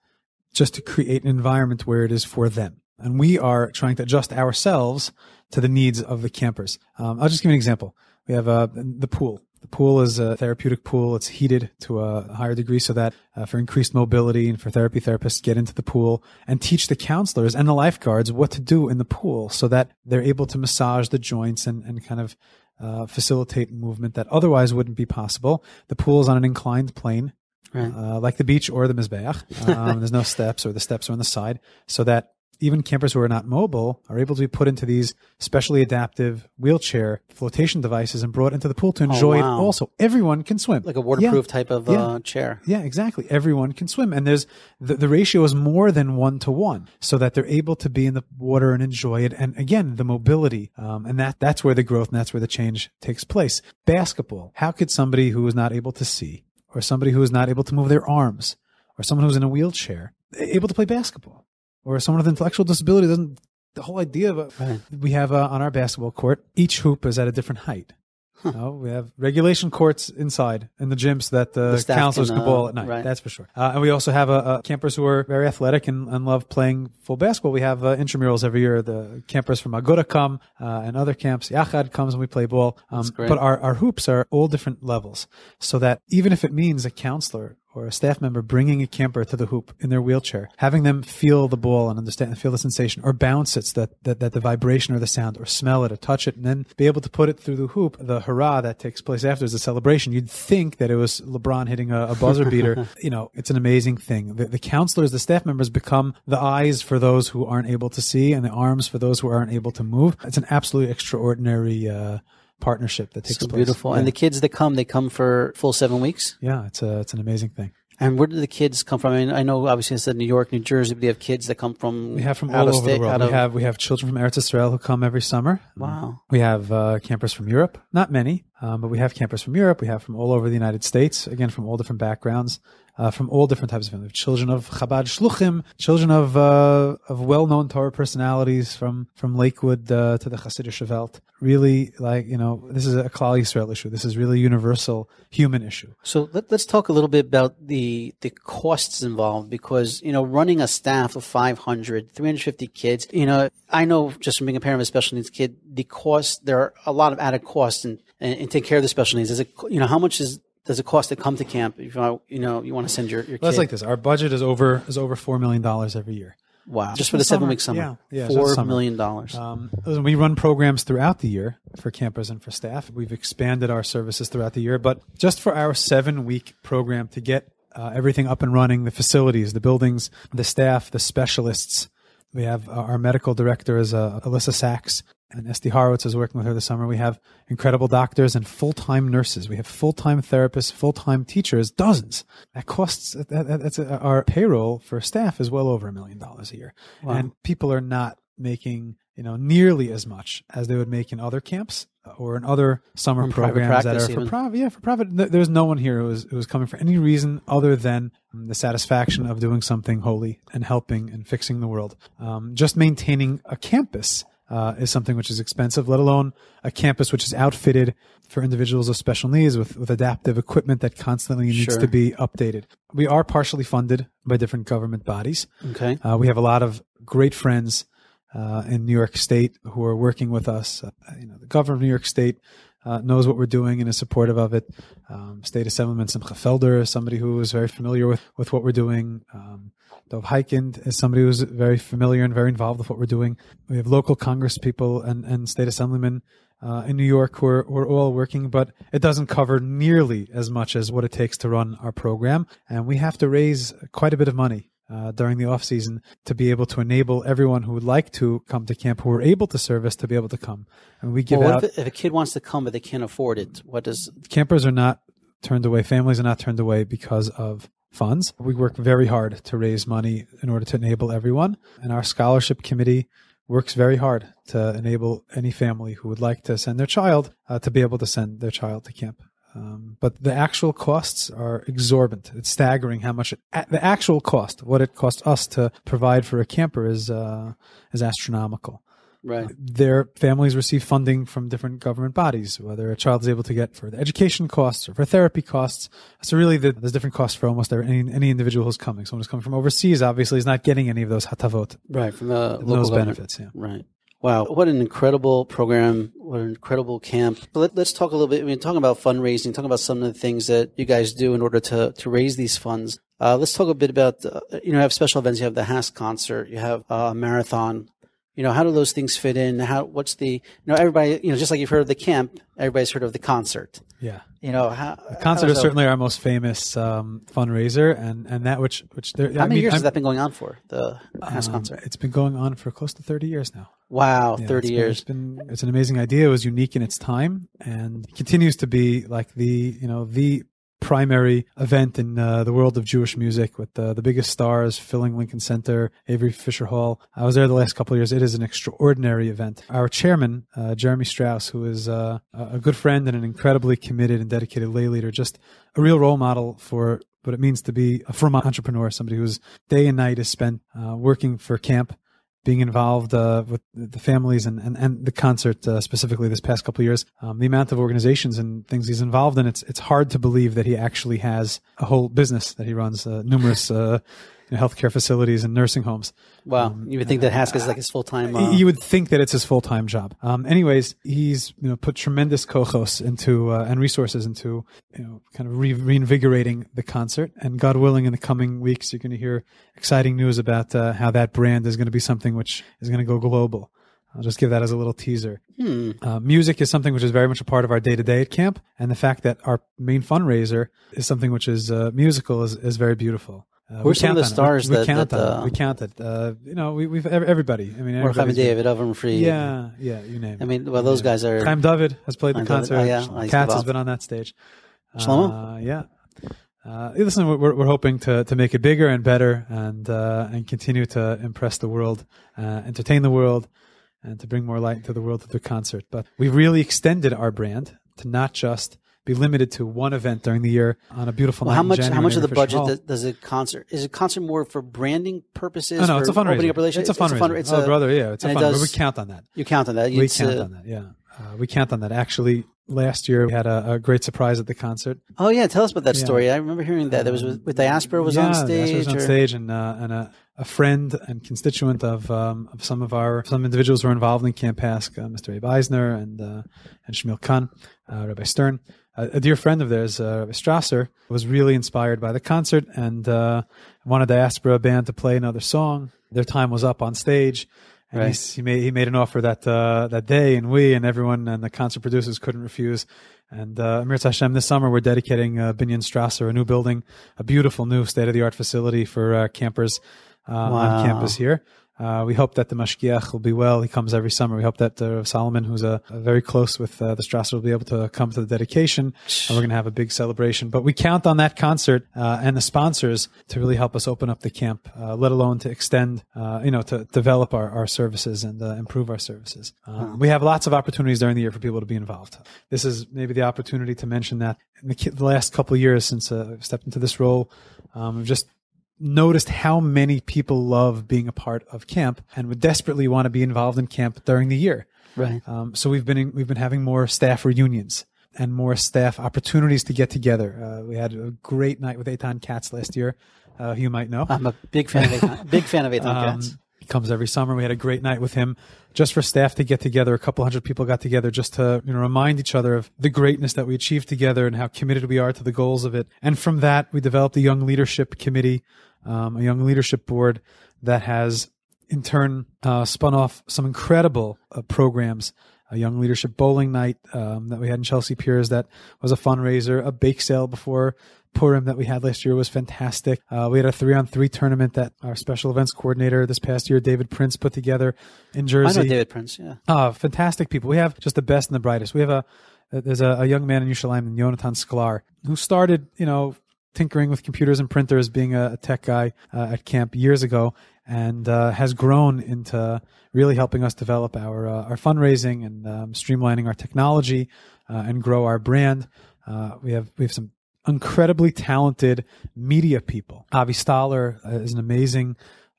just to create an environment where it is for them, and we are trying to adjust ourselves to the needs of the campers. Um, I'll just give you an example. We have uh, the pool. The pool is a therapeutic pool. It's heated to a higher degree so that uh, for increased mobility and for therapy therapists get into the pool and teach the counselors and the lifeguards what to do in the pool so that they're able to massage the joints and, and kind of uh, facilitate movement that otherwise wouldn't be possible. The pool is on an inclined plane. Right. Uh, like the beach or the mizbeach. Um, there's no steps or the steps are on the side so that even campers who are not mobile are able to be put into these specially adaptive wheelchair flotation devices and brought into the pool to oh, enjoy oh, wow. it also. Everyone can swim. Like a waterproof yeah. type of yeah. uh, chair. Yeah, exactly. Everyone can swim. And there's the, the ratio is more than one to one so that they're able to be in the water and enjoy it. And again, the mobility. Um, and that, that's where the growth and that's where the change takes place. Basketball. How could somebody who is not able to see or somebody who is not able to move their arms or someone who's in a wheelchair able to play basketball? Or someone with intellectual disability doesn't the whole idea of we have uh, on our basketball court, each hoop is at a different height. Know, we have regulation courts inside in the gyms that the, The counselors can, can, uh, ball at night. right. That's for sure. Uh, and we also have uh, uh, campers who are very athletic and, and love playing full basketball. We have uh, intramurals every year. The campers from Agudah come uh, and other camps. Yachad comes and we play ball. Um, but our, our hoops are all different levels so that even if it means a counselor or a staff member bringing a camper to the hoop in their wheelchair, having them feel the ball and understand, and feel the sensation, or bounce it so that, that, that the vibration or the sound, or smell it, or touch it, and then be able to put it through the hoop, the hurrah that takes place after is a celebration. You'd think that it was LeBron hitting a, a buzzer beater. you know, it's an amazing thing. The, the counselors, the staff members become the eyes for those who aren't able to see and the arms for those who aren't able to move. It's an absolutely extraordinary, uh, partnership that takes So place. beautiful. Yeah. And the kids that come, they come for full seven weeks. yeah, it's a, it's an amazing thing. And where do the kids come from? I mean, I know obviously I said New York, New Jersey, but you have kids that come from We have from out all of over state, the world. We have we have children from Eretz Israel who come every summer. Wow. We have uh, campers from Europe, not many, um, but we have campers from Europe. We have from all over the United States, again from all different backgrounds, uh, from all different types of families. Children of Chabad Shluchim, children of uh, of well-known Torah personalities from from Lakewood uh, to the Hasidic Welt. Really, like you know, this is a Klal Yisrael issue. This is really universal human issue. So let, let's talk a little bit about the the costs involved because you know running a staff of 500, 350 kids. You know, I know just from being a parent of a special needs kid, the cost there are a lot of added costs and and, and take care of the special needs. Is it you know how much is does it cost to come to camp if you want, you know you want to send your your Well, kid? it's like this. Our budget is over is over four million dollars every year. wow, just for the seven week summer, Yeah, yeah, just four summer. million dollars. Um, we run programs throughout the year for campers and for staff. We've expanded our services throughout the year, but just for our seven week program to get uh, everything up and running, the facilities, the buildings, the staff, the specialists. We have uh, our medical director is uh, Alyssa Sachs, and Esty Horowitz is working with her this summer. We have incredible doctors and full time nurses. We have full time therapists, full time teachers, dozens. That costs that, that- that's uh, our payroll for staff is well over a million dollars a year, wow. and people are not making you know nearly as much as they would make in other camps or in other summer in programs that are for private. Yeah, for private. Th- There's no one here who was who was coming for any reason other than the satisfaction of doing something holy and helping and fixing the world. Um, just maintaining a campus. Uh, is something which is expensive, let alone a campus which is outfitted for individuals of special needs with, with adaptive equipment that constantly needs Sure. to be updated. We are partially funded by different government bodies. okay, Uh, we have a lot of great friends uh, in New York State who are working with us. Uh, you know, the governor of New York State uh, knows what we're doing and is supportive of it. Um, State Assemblyman Simcha Felder is somebody who is very familiar with, with what we're doing. Um, Dov Hikind is somebody who's very familiar and very involved with what we're doing. We have local Congress people and, and state assemblymen uh, in New York who are, who are all working, but it doesn't cover nearly as much as what it takes to run our program. And we have to raise quite a bit of money uh, during the off season to be able to enable everyone who would like to come to camp, who are able to service, to be able to come. And we give well, out if a kid wants to come but they can't afford it? What does campers are not turned away. Families are not turned away because of funds. We work very hard to raise money in order to enable everyone. And our scholarship committee works very hard to enable any family who would like to send their child uh, to be able to send their child to camp. Um, but the actual costs are exorbitant. It's staggering how much it, the actual cost, what it costs us to provide for a camper, is uh, is astronomical right? their families receive funding from different government bodies, whether a child is able to get for the education costs or for therapy costs. So really, the, there's different costs for almost every, any, any individual who's coming. Someone who's coming from overseas obviously is not getting any of those hatavot, Right from the local those government. benefits. Yeah. Right. Wow, what an incredible program! What an incredible camp. Let, us talk a little bit. I mean, talking about fundraising, talking about some of the things that you guys do in order to to raise these funds. Uh, let's talk a bit about uh, you know, you have special events. You have the HASC concert. You have uh, a marathon. You know, how do those things fit in? How what's the you know everybody you know just like you've heard of the camp, everybody's heard of the concert. Yeah. You know, how Concert how is certainly our most famous um, fundraiser, and, and that which which there. How I many mean, years I'm- has that been going on for the um, concert? It's been going on for close to thirty years now. Wow, Yeah, thirty it's been- years. it's been it's an amazing idea. It was unique in its time and continues to be like the you know the primary event in uh, the world of Jewish music with the the biggest stars filling Lincoln Center, Avery Fisher Hall. I was there the last couple of years. It is an extraordinary event. Our chairman, uh, Jeremy Strauss, who is uh, a a good friend and an incredibly committed and dedicated lay leader, just a real role model for what it means to be a frum entrepreneur, somebody whose day and night is spent uh, working for camp being involved uh, with the families and, and, and the concert uh, specifically this past couple years, um, the amount of organizations and things he's involved in, it's it's hard to believe that he actually has a whole business that he runs, uh, numerous uh, healthcare facilities and nursing homes. Wow, um, you would think that Haskell is like his full time. Uh... You would think that it's his full time job. Um, anyways, he's you know put tremendous kochos into uh, and resources into you know kind of re- reinvigorating the concert. And God willing, in the coming weeks, you're going to hear exciting news about uh, how that brand is going to be something which is going to go global. I'll just give that as a little teaser. Hmm. Uh, music is something which is very much a part of our day to day at camp, and the fact that our main fundraiser is something which is uh, musical is, is very beautiful. Uh, Who are some of the stars we, we that, count that, uh, we counted? Uh, you know, we, we've everybody. I mean, David, Avram Fried. Yeah, yeah, you name it. I mean, well, those guys are. Chaim David has played Chaim the concert. Oh, yeah. Katz has been on that stage. Shlomo. Uh, yeah. Uh, listen, we're, we're hoping to, to make it bigger and better, and uh, and continue to impress the world, uh, entertain the world, and to bring more light to the world through the concert. But we've really extended our brand to not just be limited to one event during the year on a beautiful well, night. How much? January how much of the budget does, does a concert? Is a concert more for branding purposes? No, no, it's a fundraiser. Opening up relations? It's a fundraiser. It's oh, a, brother, yeah, it's a and it fundraiser. does- we count on that. You count on that. We It's, count uh, on that. Yeah, uh, we count on that. Actually, last year we had a, a great surprise at the concert. Oh yeah, tell us about that Yeah. story. I remember hearing that. There was with, with Diaspora was yeah, on stage. was on or- stage, and uh, and a, a friend and constituent of um, of some of our some individuals who are involved in Camp HASC, uh, Mr. Abe Eisner and uh, and Shmuel Kahn, uh, Rabbi Stern. A dear friend of theirs, uh, Strasser, was really inspired by the concert and uh, wanted Diaspora band to play another song. Their time was up on stage, and Right. he's- he made he made an offer that uh, that day, and we and everyone and the concert producers couldn't refuse. And uh, Amir Hashem, this summer we're dedicating uh, Binyan Strasser, a new building, a beautiful new state of the art facility for uh, campers uh, Wow. on campus here. Uh, we hope that the Mashgiach will be well. He comes every summer. We hope that uh, Salomon, who's uh, very close with uh, the Strasser, will be able to come to the dedication. And we're going to have a big celebration. But we count on that concert uh, and the sponsors to really help us open up the camp, uh, let alone to extend, uh, you know, to develop our, our services and uh, improve our services. Um, We have lots of opportunities during the year for people to be involved. This is maybe the opportunity to mention that in the, the last couple of years since uh, I've stepped into this role, um, we've just noticed how many people love being a part of camp and would desperately want to be involved in camp during the year. Right. Um, so we've been we've been having more staff reunions and more staff opportunities to get together. Uh, we had a great night with Eitan Katz last year, uh, you might know. I'm a big fan of Eitan. big fan of Eitan Um, Katz. he comes every summer. We had a great night with him, just for staff to get together. A couple hundred people got together just to you know remind each other of the greatness that we achieved together and how committed we are to the goals of it. And from that, we developed a young leadership committee, um, a young leadership board that has in turn uh, spun off some incredible uh, programs. A young leadership bowling night um, that we had in Chelsea Piers that was a fundraiser. A bake sale before Purim that we had last year was fantastic. Uh, we had a three on three tournament that our special events coordinator this past year, David Prince, put together in Jersey. I know David Prince. Yeah. Oh, fantastic people. We have just the best and the brightest. We have a there's a, a young man in Yerushalayim, Yonatan Sklar, who started, you know, tinkering with computers and printers, being a, a tech guy uh, at camp years ago, and uh, has grown into really helping us develop our uh, our fundraising and um, streamlining our technology uh, and grow our brand. Uh, we have we have some incredibly talented media people. Avi Stoller uh, is an amazing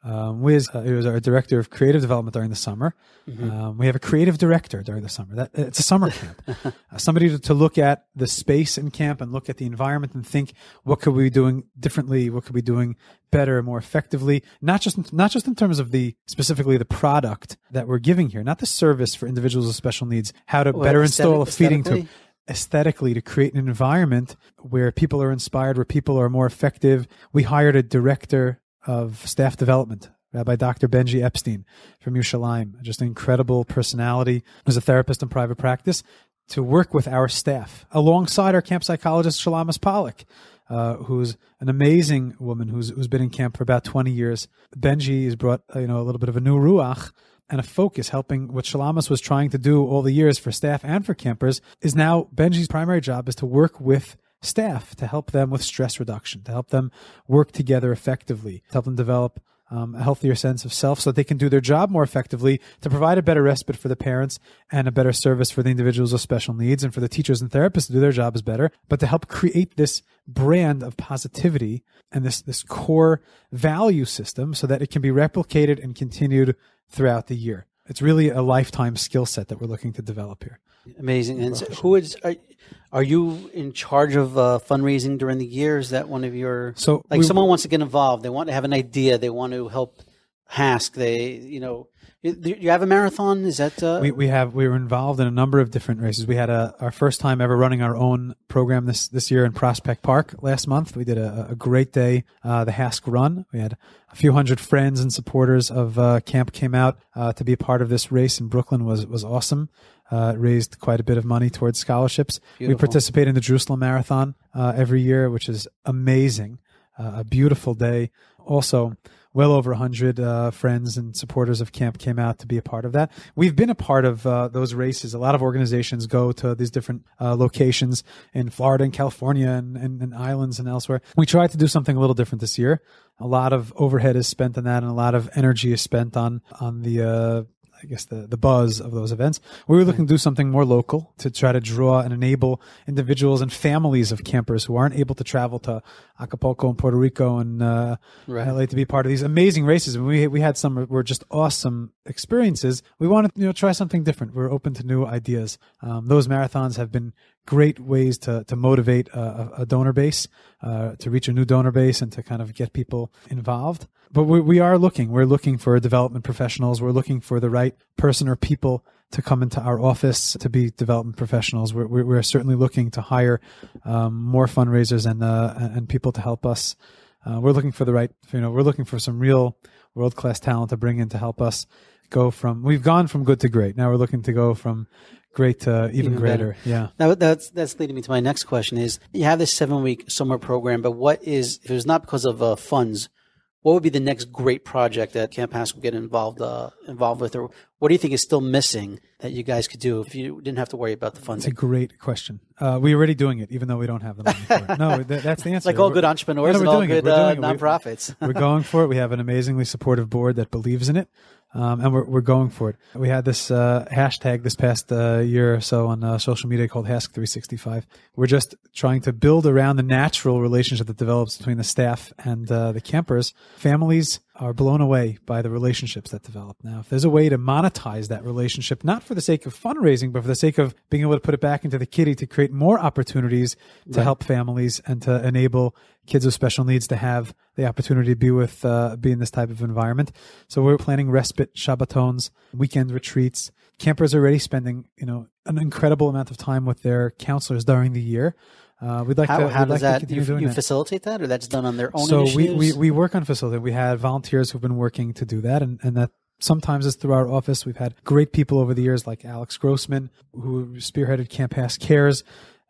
um, whiz. Uh, he was our director of creative development during the summer. Um, we have a creative director during the summer. That it's a summer camp. uh, somebody to, to look at the space in camp and look at the environment and think, what could we be doing differently? What could we be doing better, more effectively? Not just in, not just in terms of the specifically the product that we're giving here, not the service for individuals with special needs. How to Well, better install a feeding tube aesthetically to create an environment where people are inspired, where people are more effective. We hired a director of staff development, Rabbi Dr. Benji Epstein from Yerushalayim, just an incredible personality as a therapist in private practice to work with our staff alongside our camp psychologist Shalamas Pollock. Uh, who's an amazing woman who's who's been in camp for about 20 years. Benji has brought uh, you know a little bit of a new ruach and a focus, helping what Shalamas was trying to do all the years for staff and for campers. Is now Benji's primary job is to work with staff to help them with stress reduction, to help them work together effectively, to help them develop um, a healthier sense of self so that they can do their job more effectively to provide a better respite for the parents and a better service for the individuals with special needs and for the teachers and therapists to do their jobs better, but to help create this brand of positivity and this, this core value system so that it can be replicated and continued throughout the year. It's really a lifetime skill set that we're looking to develop here. Amazing. And so who is are, are you in charge of uh, fundraising during the year? Is that one of your So like we- someone wants to get involved? They want to have an idea. They want to help HASC. They you know you, have a marathon. Is that uh, we, we have we were involved in a number of different races. We had a our first time ever running our own program this this year in Prospect Park last month. We did a, a great day, uh, the HASC Run. We had a few hundred friends and supporters of uh, camp came out uh, to be a part of this race in Brooklyn. was was awesome. Uh, raised quite a bit of money towards scholarships. We participate in the Jerusalem Marathon uh, every year, which is amazing. Uh, a beautiful day. Also, well over 100 uh, friends and supporters of camp came out to be a part of that. We've been a part of uh, those races. A lot of organizations go to these different uh, locations in Florida and California and, and, and islands and elsewhere. We tried to do something a little different this year. A lot of overhead is spent on that, and a lot of energy is spent on on the uh, I guess the, the buzz of those events. We were looking to do something more local to try to draw and enable individuals and families of campers who aren't able to travel to Acapulco and Puerto Rico and uh, Right. LA to be part of these amazing races. And we we had some were just awesome experiences. We wanted to you know try something different. We're open to new ideas. Um, those marathons have been great ways to to motivate a, a- donor base, uh, to reach a new donor base, and to kind of get people involved. But we, we are looking. We're looking for development professionals. We're looking for the right person or people to come into our office to be development professionals. We're, we're, we're certainly looking to hire um, more fundraisers and uh, and people to help us. Uh, we're looking for the right, you know, we're looking for some real world class talent to bring in to help us go from. We've gone from good to great. Now we're looking to go from great to even, Even greater. better. Yeah. Now that's that's leading me to my next question: Is you have this seven week summer program, but what is if it was not because of uh, funds? What would be the next great project that Camp HASC would get involved uh, involved with, or what do you think is still missing that you guys could do if you didn't have to worry about the funds? It's a great question. Uh, we're already doing it, even though we don't have the money for it. No, that, that's the answer. like all We're- good entrepreneurs No, and we're all doing good uh. We- nonprofits. we're going for it. We have an amazingly supportive board that believes in it, um, and we're, we're going for it. We had this uh, hashtag this past uh, year or so on uh, social media called HASC365. We're just trying to build around the natural relationship that develops between the staff and uh, the campers. Families are blown away by the relationships that develop. Now, if there's a way to monetize that relationship, not for the sake of fundraising, but for the sake of being able to put it back into the kitty to create more opportunities to help families and to enable kids with special needs to have the opportunity to be with, uh, be in this type of environment. So we're planning respite, Shabbatons, weekend retreats. Campers are already spending, you know, an incredible amount of time with their counselors during the year. Uh, we'd like How, to, how does like that you, you facilitate that, or that's done on their own so we, we, we work on facility. We have volunteers who've been working to do that, and, and that sometimes is through our office. We've had great people over the years, like Alex Grossman, who spearheaded Camp HASC Cares,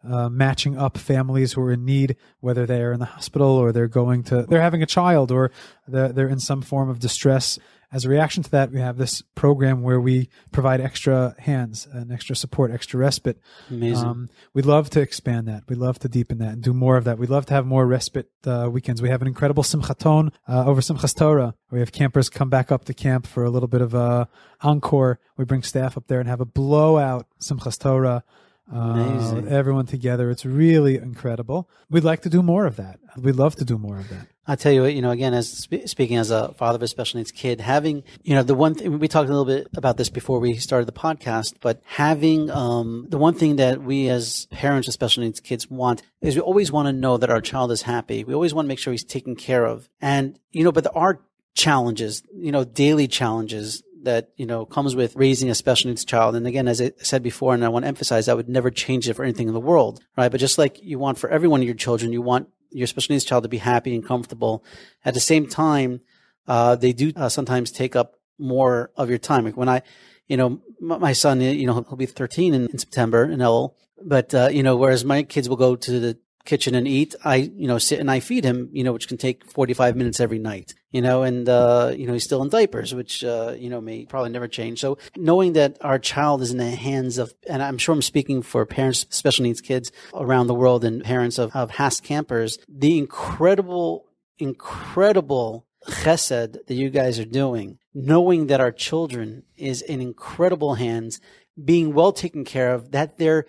uh, matching up families who are in need, whether they're in the hospital or they're going to, they're having a child or they're, they're in some form of distress. As a reaction to that, we have this program where we provide extra hands and extra support, extra respite. Amazing. Um, we'd love to expand that. We'd love to deepen that and do more of that. We'd love to have more respite uh, weekends. We have an incredible Simchaton uh, over Simchas Torah. We have campers come back up to camp for a little bit of a encore. We bring staff up there and have a blowout Simchas Torah. Uh, Amazing. everyone together. It's really incredible. We'd like to do more of that. We'd love to do more of that. I tell you what, you know, again, as spe- speaking as a father of a special needs kid, having, you know, the one thing we talked a little bit about this before we started the podcast, but having, um, the one thing that we as parents of special needs kids want is we always want to know that our child is happy. We always want to make sure he's taken care of. And, you know, but there are challenges, you know, daily challenges that, you know, comes with raising a special needs child. And again, as I said before, and I want to emphasize, I would never change it for anything in the world, right? But just like you want for every one of your children, you want your special needs child to be happy and comfortable. At the same time, uh, they do uh, sometimes take up more of your time. Like when I, you know, my, son, you know, he'll be 13 in, in September in Elul, but, uh, you know, whereas my kids will go to the kitchen and eat, I, you know, sit and I feed him, you know, which can take 45 minutes every night, you know, and, uh, you know, he's still in diapers, which, uh, you know, may probably never change. So knowing that our child is in the hands of, and I'm sure I'm speaking for parents, special needs kids around the world and parents of, of HASC campers, the incredible, incredible chesed that you guys are doing, knowing that our children is in incredible hands, being well taken care of, that they're,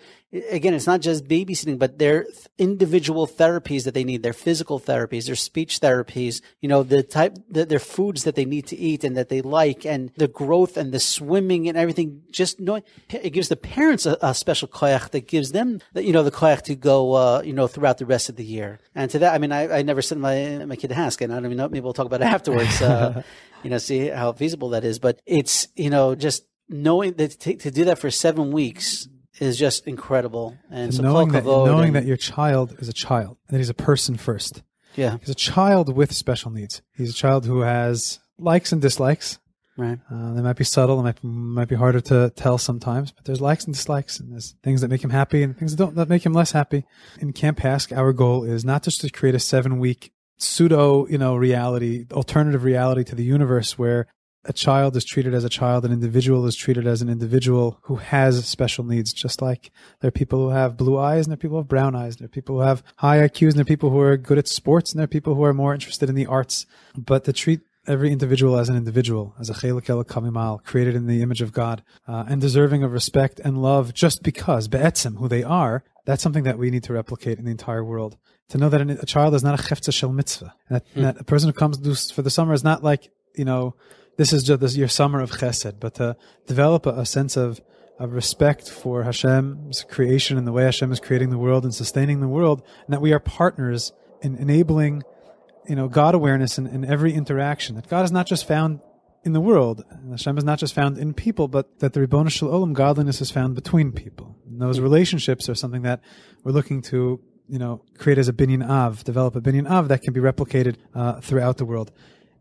again, it's not just babysitting, but their individual therapies that they need, their physical therapies, their speech therapies, you know, the type, the, their foods that they need to eat and that they like, and the growth and the swimming and everything. Just knowing, it gives the parents a, a special koyach that gives them, you know, the koyach to go, uh, you know, throughout the rest of the year. And to that, I mean, I, I never sent my, my kid to Haskell. I don't even know, maybe we'll talk about it afterwards. Uh, you know, see how feasible that is. But it's, you know, just knowing that to, to do that for seven weeks is just incredible. And so knowing that knowing and, that your child is a child, that he's a person first. yeah, He's a child with special needs. He's a child who has likes and dislikes. right. Uh, they might be subtle. They might might be harder to tell sometimes, but there's likes and dislikes, and there's things that make him happy and things that don't that make him less happy. In Camp HASC, our goal is not just to create a seven week pseudo, you know, reality, alternative reality to the universe where a child is treated as a child, an individual is treated as an individual who has special needs, just like there are people who have blue eyes and there are people who have brown eyes, and there are people who have high IQs and there are people who are good at sports and there are people who are more interested in the arts. But to treat every individual as an individual, as a chelik el kamimal, created in the image of God, uh, and deserving of respect and love just because, be'etzim, who they are, that's something that we need to replicate in the entire world. To know that a child is not a chefza shel mitzvah, and that, and that a person who comes for the summer is not like, you know, this is just this, your summer of chesed, but to develop a, a sense of, of respect for Hashem's creation and the way Hashem is creating the world and sustaining the world, and that we are partners in enabling, you know, God awareness in, in every interaction. That God is not just found in the world, and Hashem is not just found in people, but that the Ribbon Shel Olam godliness is found between people. And those relationships are something that we're looking to, you know, create as a binyan av, develop a binyan av that can be replicated uh, throughout the world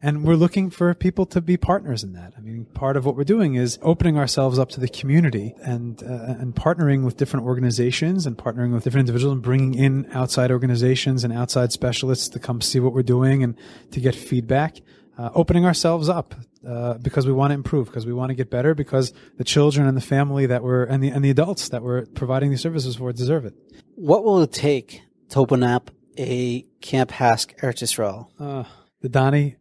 and we're looking for people to be partners in that. I mean, part of what we're doing is opening ourselves up to the community and uh, and partnering with different organizations and partnering with different individuals and bringing in outside organizations and outside specialists to come see what we're doing and to get feedback. Uh, opening ourselves up uh, because we want to improve, because we want to get better, because the children and the family that we're and the and the adults that we're providing these services for deserve it. What will it take to open up a Camp HASC Eretz Yisrael? Uh, the Dani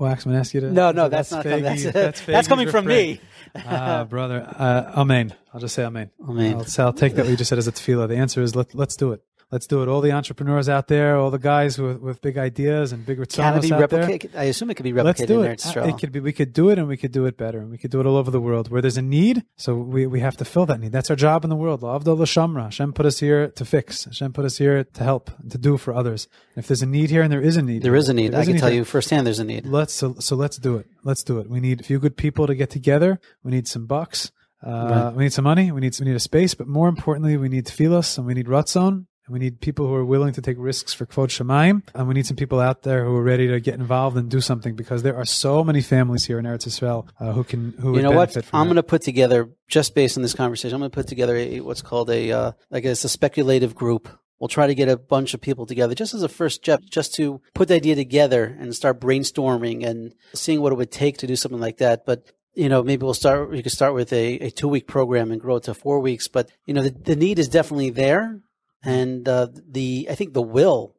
Waxman asked you to. No, no, that's, not coming. Faggy- That's, Faggy's that's coming from refrain. me. Ah, brother. Uh, amen. I'll just say amen. Amen. I'll, say, I'll take that what you just said as a tefillah. The answer is let, let's do it. Let's do it. All the entrepreneurs out there, all the guys with, with big ideas and big Can it be out there. replicated? I assume it could be replicated Let's do it. It could be. We could do it, and we could do it better, and we could do it all over the world where there's a need. So we, we have to fill that need. That's our job in the world. La'avdol l'shamra. Hashem put us here to fix. Hashem put us here to help, to do for others. And if there's a need here, and there is a need, there is a need. I can tell you firsthand there's a need. Let's so, so let's do it. Let's do it. We need a few good people to get together. We need some bucks. Uh, We need some money. We need we need a space, but more importantly, we need tefillas and we need ratzon. We need people who are willing to take risks for kvod shemaim, and we need some people out there who are ready to get involved and do something because there are so many families here in Eretz Israel uh, who can who you know what? I'm going to put together just based on this conversation. I'm going to put together a, what's called a uh, like it's a speculative group. We'll try to get a bunch of people together just as a first step, just to put the idea together and start brainstorming and seeing what it would take to do something like that. But you know, maybe we'll start. We could start with a, a two week program and grow it to four weeks. But you know, the, the need is definitely there, and uh, the I think the will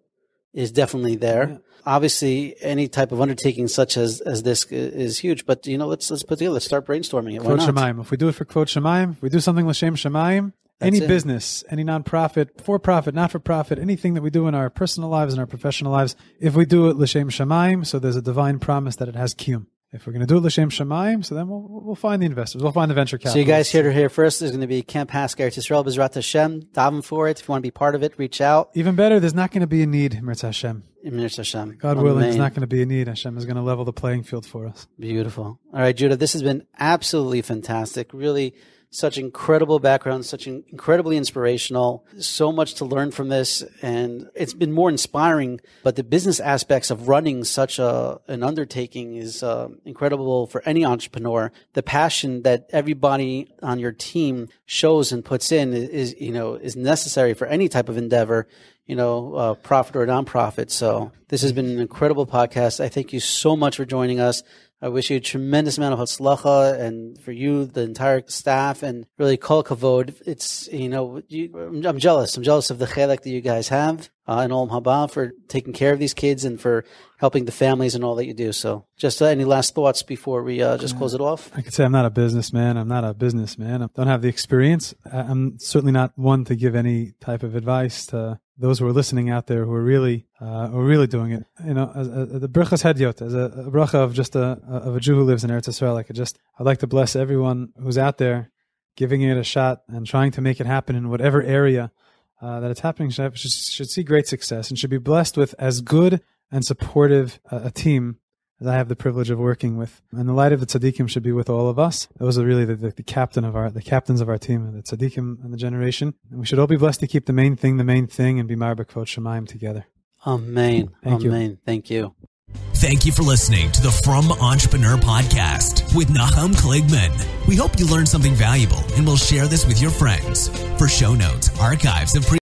is definitely there. Obviously, any type of undertaking such as as this is huge. But you know, let's let's put together. Let's start brainstorming it. Kvod not? Shemaim. If we do it for Kvod Shemaim, we do something L'Shem Shemaim, any it. business, any nonprofit, for profit, not for profit, anything that we do in our personal lives and our professional lives, if we do it L'Shem Shemaim, so there's a divine promise that it has kiyum. If we're going to do it L'Shem Shemaim, so then we'll, we'll find the investors. We'll find the venture capital. So you guys here to hear first. There's going to be Camp Haskell Yisrael Bezrat Hashem. Daven for it. If you want to be part of it, reach out. Even better, there's not going to be a need, Mirz Hashem. Emir Hashem. God willing, there's not going to be a need. Hashem is going to level the playing field for us. Beautiful. All right, Judah, this has been absolutely fantastic. Really, such incredible background, such an incredibly inspirational. So much to learn from this, and it's been more inspiring. But the business aspects of running such a an undertaking is uh, incredible for any entrepreneur. The passion that everybody on your team shows and puts in is, you know is necessary for any type of endeavor. You know, uh, profit or nonprofit. So this has been an incredible podcast. I thank you so much for joining us. I wish you a tremendous amount of hatzlacha and for you, the entire staff, and really kol kavod. It's, you know, you, I'm, jealous. I'm jealous of the chelek that you guys have. uh, in Olam Haba for taking care of these kids and for helping the families and all that you do. So, just uh, any last thoughts before we uh, just close it off? I could say I'm not a businessman. I'm not a businessman. I don't have the experience. I'm certainly not one to give any type of advice to those who are listening out there who are really uh, who are really doing it. You know, as, as, the brachas hedyot, as a, a bracha of just a of a Jew who lives in Eretz Israel. I could just I'd like to bless everyone who's out there giving it a shot and trying to make it happen in whatever area uh, that it's happening should, should, see great success and should be blessed with as good and supportive uh, a team as I have the privilege of working with. And the light of the tzaddikim should be with all of us. Those are really the, the, the captain of our, the captains of our team, the tzaddikim and the generation. And we should all be blessed to keep the main thing the main thing and be Marbek Kvot Shemaim together. Amen. Thank Amen. You. Thank you. Thank you for listening to the Frum Entrepreneur podcast with Nachum Kligman. We hope you learned something valuable and will share this with your friends. For show notes, archives, and pre